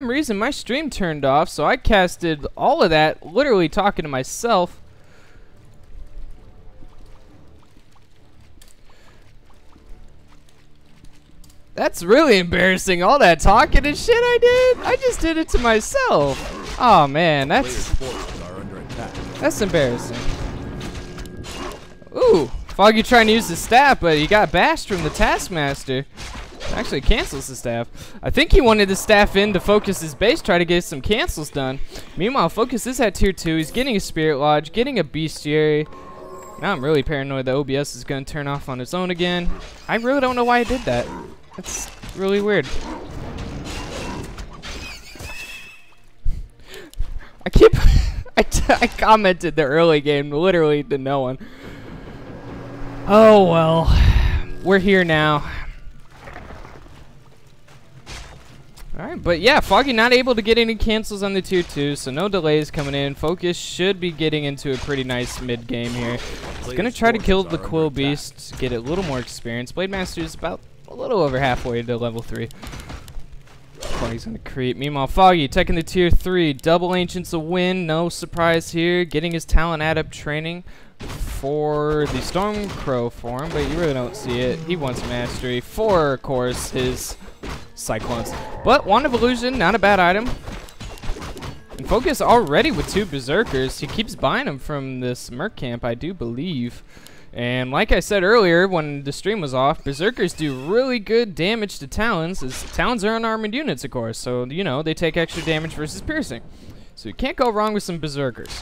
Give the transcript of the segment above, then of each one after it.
some reason my stream turned off, so I casted all of that literally talking to myself. That's really embarrassing. All that talking and shit I did. I just did it to myself. Oh man, that's that's embarrassing. Ooh, Foggy trying to use the staff, but he got bashed from the Taskmaster. Actually cancels the staff. I think he wanted the staff in to focus his base, try to get some cancels done. Meanwhile, Focus is at tier 2. He's getting a Spirit Lodge, getting a Bestiary. Now I'm really paranoid that OBS is going to turn off on its own again. I really don't know why I did that. That's really weird. I keep... I, I commented the early game literally to no one. Oh well. We're here now. Alright, but yeah, Foggy not able to get any cancels on the tier 2, so no delays coming in. Focus should be getting into a pretty nice mid game here. He's going to try to kill the Quill Beast, get a little more experience. Blade Master is about a little over halfway to level 3. Foggy's going to creep. Meanwhile, Foggy taking the tier 3. Double Ancients a win, no surprise here. Getting his talent adept training for the Stormcrow form, but you really don't see it. He wants mastery for, of course, his Cyclones. But Wand of Illusion, not a bad item. And Focus already with two Berserkers. He keeps buying them from this Merc camp, I do believe. And like I said earlier when the stream was off, Berserkers do really good damage to Talons, as Talons are unarmored units, of course. So, you know, they take extra damage versus piercing. So you can't go wrong with some Berserkers.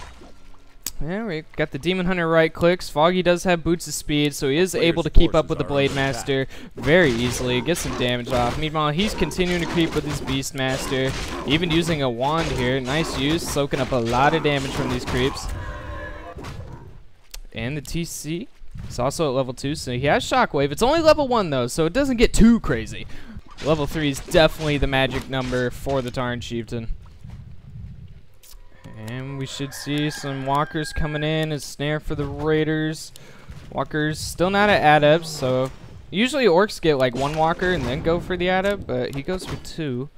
Yeah, we got the Demon Hunter right clicks. Foggy does have boots of speed, so he is able to keep up with the Blade Master very easily, get some damage off. Meanwhile, he's continuing to creep with his Beast Master, even using a wand here. Nice use, soaking up a lot of damage from these creeps. And the TC is also at level 2, so he has Shockwave. It's only level 1, though, so it doesn't get too crazy. Level 3 is definitely the magic number for the Tauren Chieftain. We should see some walkers coming in. A snare for the raiders. Walkers still not at adept, so usually orcs get like one walker and then go for the adept, but he goes for two.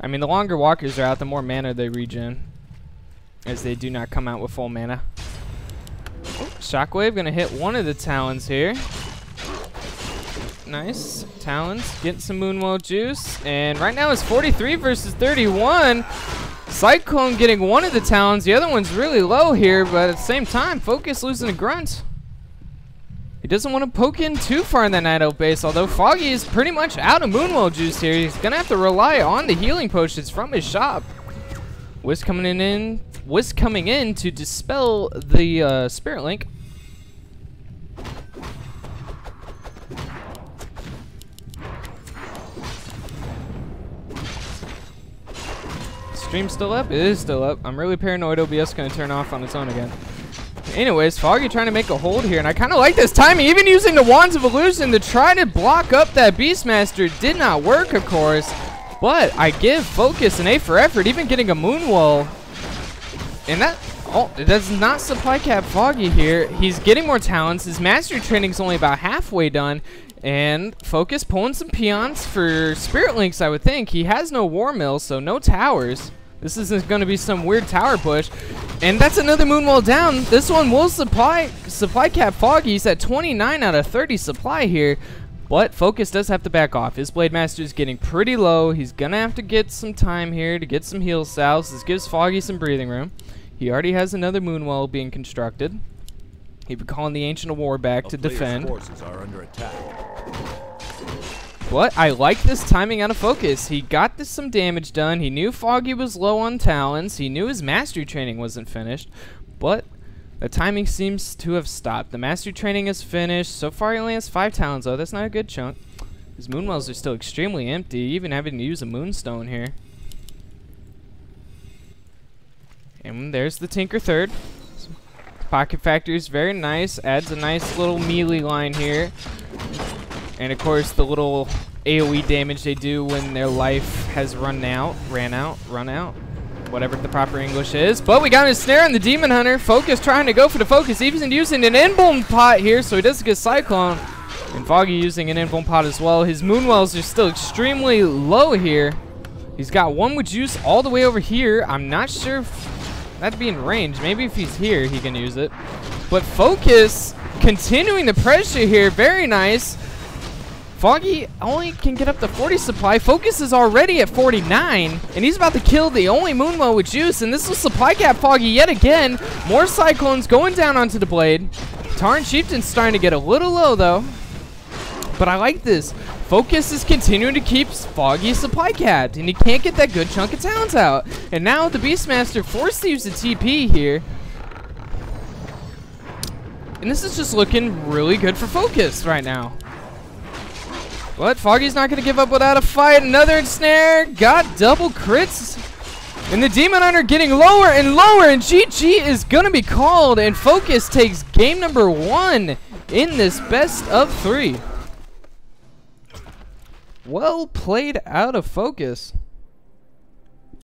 I mean, the longer walkers are out, the more mana they regen, as they do not come out with full mana. Oh, Shockwave gonna hit one of the talons here. Nice. Talons getting some Moonwell juice. And right now it's 43 versus 31. Cyclone getting one of the talons. The other one's really low here, but at the same time, Focus losing a grunt. He doesn't want to poke in too far in that Night Elf base, although Foggy is pretty much out of Moonwell juice here. He's going to have to rely on the healing potions from his shop. Wisp coming in, in Wisp coming in to dispel the uh, Spirit Link. Stream still up? It is still up. I'm really paranoid OBS is going to turn off on its own again. Anyways, Foggy trying to make a hold here, and I kind of like this timing. Even using the Wands of Illusion to try to block up that Beastmaster did not work, of course. But I give Focus an A for effort, even getting a Moonwell. And that oh, it does not supply cap Foggy here. He's getting more talents. His Mastery Training is only about halfway done. And Focus pulling some peons for Spirit Links, I would think. He has no War Mill, so no towers. This isn't going to be some weird tower push. And that's another Moonwell down. This one will supply supply cap Foggy. He's at 29 out of 30 supply here. But Focus does have to back off. His Blade Master is getting pretty low. He's going to have to get some time here to get some heal salves. This gives Foggy some breathing room. He already has another Moonwell being constructed. He'd be calling the Ancient of War back A to defend. Forces are under attack. But I like this timing out of focus. He got this some damage done. He knew Foggy was low on talons. He knew his mastery training wasn't finished. But the timing seems to have stopped. The mastery training is finished. So far he only has five talons though. That's not a good chunk. His moonwells are still extremely empty, even having to use a moonstone here. And there's the Tinker Third. Pocket Factory is very nice. Adds a nice little melee line here. And of course, the little AoE damage they do when their life has run out, ran out, run out, whatever the proper English is. But we got a snare on the Demon Hunter. Focus trying to go for the focus. Even using an Endbone pot here, so he doesn't get Cyclone. And Foggy using an Endbone pot as well. His Moonwells are still extremely low here. He's got one with juice all the way over here. I'm not sure if that'd be in range. Maybe if he's here, he can use it. But Focus continuing the pressure here. Very nice. Foggy only can get up to 40 supply. Focus is already at 49, and he's about to kill the only Moonwell with Juice, and this will supply cap Foggy yet again. More Cyclones going down onto the blade. Tauren Chieftain's starting to get a little low, though. But I like this. Focus is continuing to keep Foggy supply capped, and he can't get that good chunk of towns out. And now the Beastmaster forced to use the TP here. And this is just looking really good for Focus right now. But Foggy's not going to give up without a fight. Another snare. Got double crits. And the Demon Hunter getting lower and lower. And GG is going to be called. And Focus takes game number one in this best of three. Well played out of Focus.